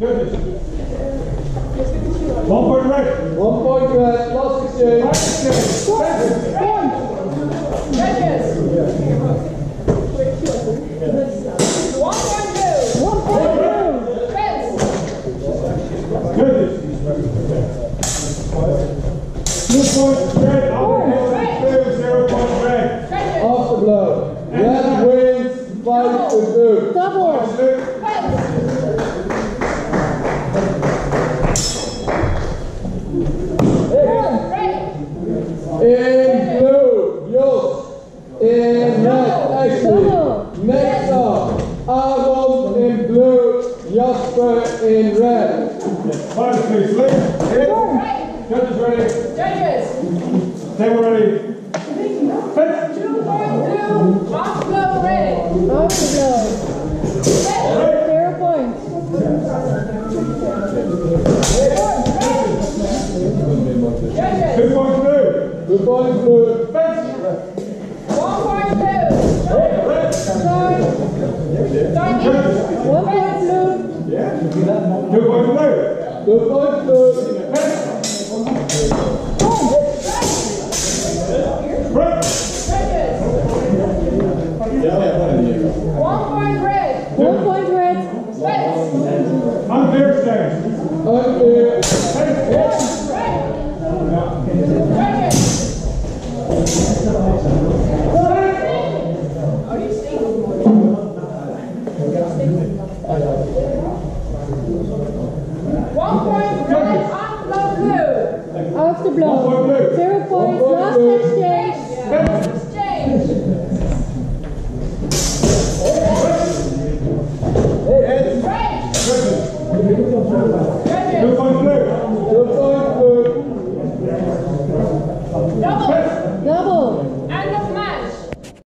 Judges. One point red. One point red, last exchange. Judges. One point blue. One point blue. Fence. Judges. Two points red. Blow. Red wins, five to two. Double. Fence. Jasper in red. Fighters, please. Left. Red. Judges ready. Judges. Table ready. Fence. Two point blue. Off blue red. After Zero points. Judges. Two points blue. Two points blue. Fence. One point blue. Red. Sorry. Sorry. One point blue. Two points blue. Two points Red. One point red. One point red. Fence. Unfair stance. Unclear. After One point blow. Zero points. point Last blue. exchange.